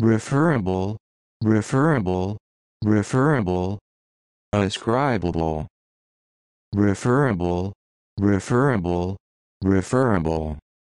referable, referable, referable, ascribable, referable, referable, referable.